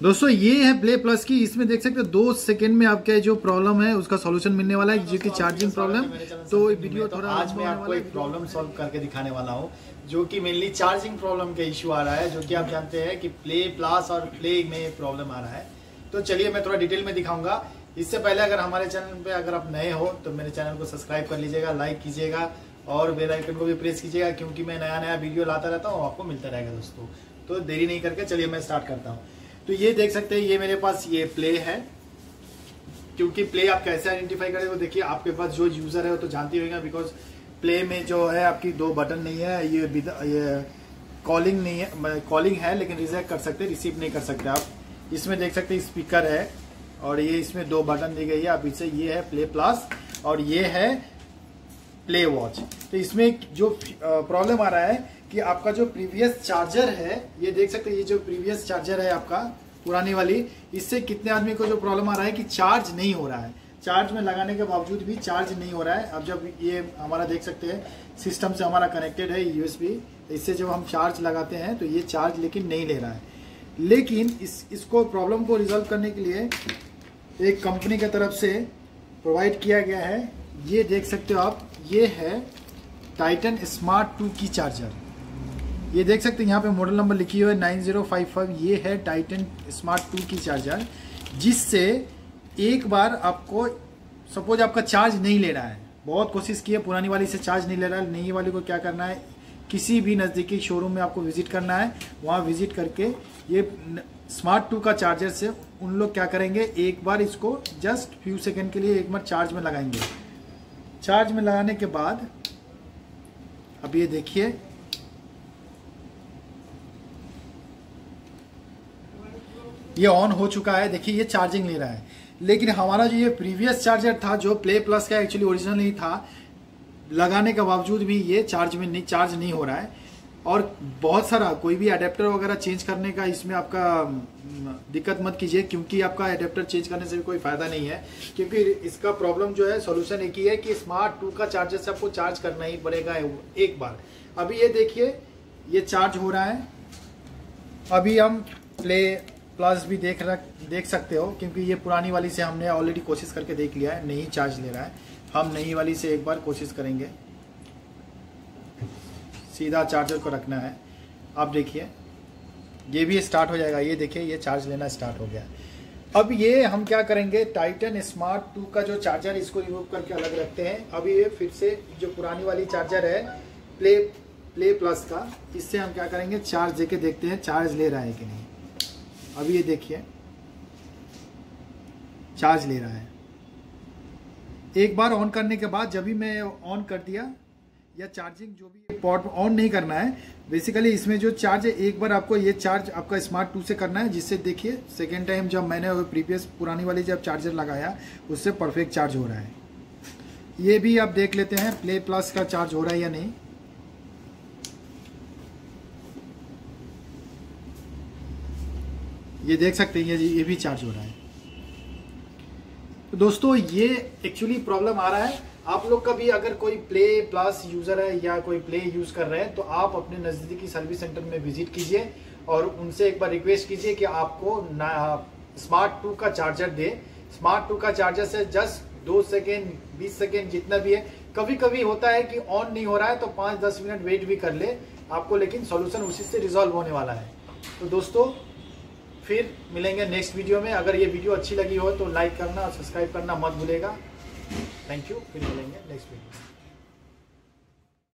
दोस्तों ये है प्ले प्लस की। इसमें देख सकते हो दो सेकंड में आपका जो प्रॉब्लम है उसका सॉल्यूशन मिलने वाला है जो कि चार्जिंग प्रॉब्लम तो वीडियो थोड़ा आज मैं आपको एक प्रॉब्लम सॉल्व करके दिखाने वाला हूँ जो कि मेनली चार्जिंग प्रॉब्लम का इशू आ रहा है जो कि आप जानते हैं कि प्ले प्लस और प्ले में प्रॉब्लम आ रहा है। तो चलिए मैं थोड़ा डिटेल में दिखाऊँगा। इससे पहले अगर हमारे चैनल पे अगर आप नए हो तो मेरे चैनल को सब्सक्राइब कर लीजिएगा लाइक कीजिएगा और बेल आइकन को भी प्रेस कीजिएगा क्योंकि मैं नया नया वीडियो लाता रहता हूँ आपको मिलता रहेगा दोस्तों। तो देरी नहीं करके चलिए मैं स्टार्ट करता हूँ। तो ये देख सकते हैं, ये मेरे पास ये प्ले है। क्योंकि प्ले आप कैसे आइडेंटिफाई करें, वो देखिए, आपके पास जो यूज़र है वो तो जानती होगा बिकॉज़ प्ले में जो है, आपकी दो बटन नहीं है, ये ये कॉलिंग नहीं है कॉलिंग है, लेकिन रिजेक्ट कर सकते रिसीव नहीं कर सकते आप। इसमें देख सकते स्पीकर है, और ये इसमें दो बटन दी गई है, आप इसे, ये है प्ले प्लस और ये है प्ले वॉच तो इसमें जो प्रॉब्लम आ रहा है कि आपका जो प्रीवियस चार्जर है, ये देख सकते हैं, ये जो प्रीवियस चार्जर है आपका, पुरानी वाली, इससे कितने आदमी को जो प्रॉब्लम आ रहा है कि चार्ज नहीं हो रहा है। चार्ज में लगाने के बावजूद भी चार्ज नहीं हो रहा है। अब जब ये हमारा देख सकते हैं सिस्टम से हमारा कनेक्टेड है यूएसबी इससे जब हम चार्ज लगाते हैं तो ये चार्ज लेकिन नहीं ले रहा है। लेकिन इस, इसको प्रॉब्लम को रिजॉल्व करने के लिए एक कंपनी की तरफ़ से प्रोवाइड किया गया है। ये देख सकते हो आप ये है टाइटन स्मार्ट टू की चार्जर ये देख सकते हैं, यहाँ पे मॉडल नंबर लिखी हुई है नाइन ज़ीरो फाइव फाइव। ये है टाइटन स्मार्ट टू की चार्जर जिससे एक बार आपको सपोज़ आपका चार्ज नहीं ले रहा है, बहुत कोशिश की है, पुरानी वाली से चार्ज नहीं ले रहा है, नई वाली को क्या करना है, किसी भी नज़दीकी शोरूम में आपको विज़िट करना है, वहाँ विज़िट करके ये स्मार्ट टू का चार्जर से उन लोग क्या करेंगे, एक बार इसको जस्ट फ्यू सेकेंड के लिए एक बार चार्ज में लगाएँगे। चार्ज में लगाने के बाद, अब ये देखिए। ये ऑन हो चुका है। देखिए, ये चार्जिंग ले रहा है। लेकिन हमारा जो ये प्रीवियस चार्जर था, जो प्ले प्लस का एक्चुअली ओरिजिनल ही था, लगाने के बावजूद भी ये चार्ज में नहीं चार्ज नहीं हो रहा है। और बहुत सारा, कोई भी अडेप्टर वगैरह चेंज करने का इसमें आपका दिक्कत मत कीजिए, क्योंकि आपका अडेप्टर चेंज करने से भी कोई फ़ायदा नहीं है। क्योंकि इसका प्रॉब्लम जो है सॉल्यूशन एक ही है कि स्मार्ट टू का चार्जर से आपको चार्ज करना ही पड़ेगा एक बार। अभी ये देखिए, ये चार्ज हो रहा है। अभी हम प्ले प्लस भी देख रख, देख सकते हो, क्योंकि ये पुरानी वाली से हमने ऑलरेडी कोशिश करके देख लिया है, नहीं चार्ज ले रहा है। हम नई वाली से एक बार कोशिश करेंगे। सीधा चार्जर को रखना है। अब देखिए, ये भी स्टार्ट हो जाएगा। ये देखिए, ये चार्ज लेना स्टार्ट हो गया। अब ये हम क्या करेंगे? टाइटन स्मार्ट टू का जो चार्जर इसको रिमूव करके अलग रखते हैं। अभी ये फिर से जो पुरानी वाली चार्जर है प्ले प्ले प्लस का, इससे हम क्या करेंगे? चार्ज देके देखते हैं चार्ज ले रहा है कि नहीं। अभी ये देखिए चार्ज ले रहा है। एक बार ऑन करने के बाद, जब भी मैं ऑन कर दिया या चार्जिंग जो भी पॉट ऑन नहीं करना है बेसिकली इसमें जो चार्ज है, एक बार आपको ये चार्ज आपका स्मार्ट टू से करना है, जिससे देखिए सेकेंड टाइम जब मैंने प्रीवियस पुरानी वाली जब चार्जर लगाया, उससे परफेक्ट चार्ज हो रहा है। ये भी आप देख लेते हैं प्ले प्लस का चार्ज हो रहा है या नहीं। ये देख सकते हैं, ये भी चार्ज हो रहा है। तो दोस्तों, ये एक्चुअली प्रॉब्लम आ रहा है। आप लोग का भी अगर कोई प्ले प्लस यूज़र है या कोई प्ले यूज़ कर रहे हैं तो आप अपने नजदीकी सर्विस सेंटर में विज़िट कीजिए और उनसे एक बार रिक्वेस्ट कीजिए कि आपको स्मार्ट टू का चार्जर दे। स्मार्ट टू का चार्जर से जस्ट दो सेकेंड बीस सेकेंड जितना भी है कभी कभी होता है कि ऑन नहीं हो रहा है तो पाँच दस मिनट वेट भी कर ले आपको, लेकिन सोल्यूशन उसी से रिजॉल्व होने वाला है। तो दोस्तों, फिर मिलेंगे नेक्स्ट वीडियो में। अगर ये वीडियो अच्छी लगी हो तो लाइक करना और सब्सक्राइब करना मत भूलेगा। थैंक यू फिर मिलेंगे नेक्स्ट वीडियो